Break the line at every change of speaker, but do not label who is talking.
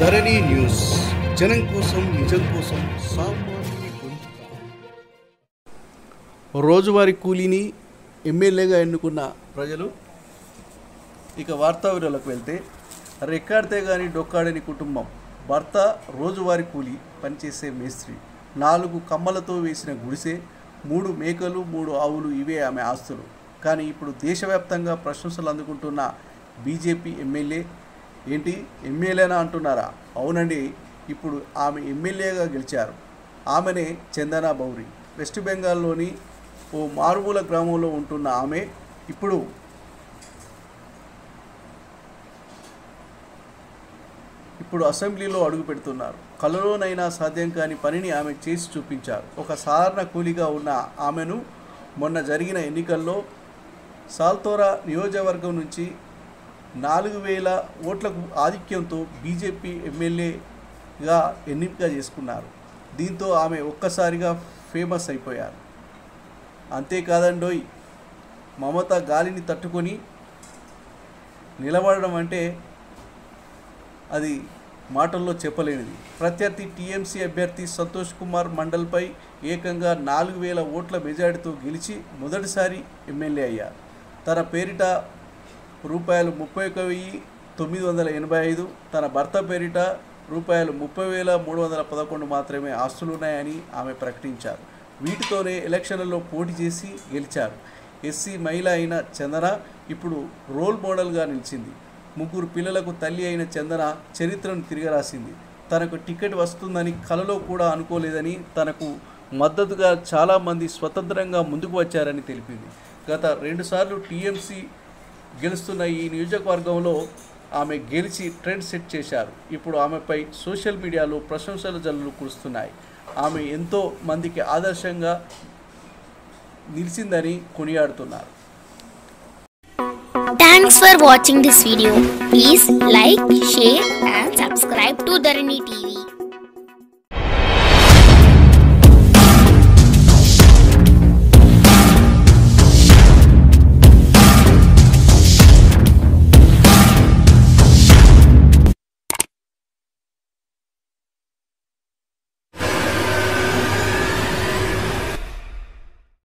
ధరణి news. జనం కోసం నిజం కోసం రోజువారి రోజువారీ కూలీని ఎమ్మెల్యేగా ఎన్నుకున్న ప్రజలు ఇక వార్తా విలువలకు వెళ్తే రెక్కాడితే కానీ డొక్కాడని కుటుంబం భర్త రోజువారీ కూలి పనిచేసే మేస్త్రి. నాలుగు కమ్మలతో వేసిన గుడిసె మూడు మేకలు మూడు ఆవులు ఇవే ఆమె ఆస్తులు. కానీ ఇప్పుడు దేశవ్యాప్తంగా ప్రశంసలు అందుకుంటున్న బీజేపీ ఎమ్మెల్యే ఏంటి? ఎమ్మెల్యేనా అంటున్నారా? అవునండి. ఇప్పుడు ఆమె ఎమ్మెల్యేగా గెలిచారు. ఆమెనే చందనా బౌరి. వెస్ట్ బెంగాల్లోని ఓ మారుమూల గ్రామంలో ఉంటున్న ఆమె ఇప్పుడు ఇప్పుడు అసెంబ్లీలో అడుగు పెడుతున్నారు. కలలోనైనా సాధ్యం కాని పనిని ఆమె చేసి చూపించారు. ఒక సాధారణ కూలీగా ఉన్న ఆమెను మొన్న జరిగిన ఎన్నికల్లో సాల్తోరా నియోజకవర్గం నుంచి నాలుగు వేల ఓట్లకు ఆధిక్యంతో బీజేపీ ఎమ్మెల్యేగా ఎన్నిక చేసుకున్నారు. దీంతో ఆమె ఒక్కసారిగా ఫేమస్ అయిపోయారు. అంతేకాదండోయ్ మమత గాలిని తట్టుకొని నిలబడడం అంటే అది మాటల్లో చెప్పలేనిది. ప్రత్యర్థి టీఎంసీ అభ్యర్థి సంతోష్ కుమార్ మండల్పై ఏకంగా నాలుగు వేల ఓట్ల మెజారిటీతో గెలిచి మొదటిసారి ఎమ్మెల్యే అయ్యారు. తన పేరిట రూపాయలు ముప్పై ఒక వెయ్యి తొమ్మిది వందల ఎనభై ఐదు తన భర్త పేరిట రూపాయలు ముప్పై వేల మూడు వందల పదకొండు మాత్రమే ఆస్తులున్నాయని ఆమె ప్రకటించారు. వీటితోనే ఎలక్షన్లలో పోటీ చేసి గెలిచారు. ఎస్సీ మహిళ అయిన చందన ఇప్పుడు రోల్ మోడల్గా నిలిచింది. ముగ్గురు పిల్లలకు తల్లి అయిన చందన చరిత్రను తిరగరాసింది. తనకు టికెట్ వస్తుందని కలలో కూడా అనుకోలేదని తనకు మద్దతుగా చాలామంది స్వతంత్రంగా ముందుకు వచ్చారని తెలిపింది. గత రెండుసార్లు టీఎంసీ గెలుస్తున్న ఈ నియోజకవర్గంలో ఆమె గెలిచి ట్రెండ్ సెట్ చేశారు. ఇప్పుడు ఆమెపై సోషల్ మీడియాలో ప్రశంసల జల్లులు కురుస్తున్నాయి. ఆమె ఎంతో మందికి ఆదర్శంగా నిలిచిందని కొనియాడుతున్నారు.
Thanks for watching this video please like share and subscribe to Dharani TV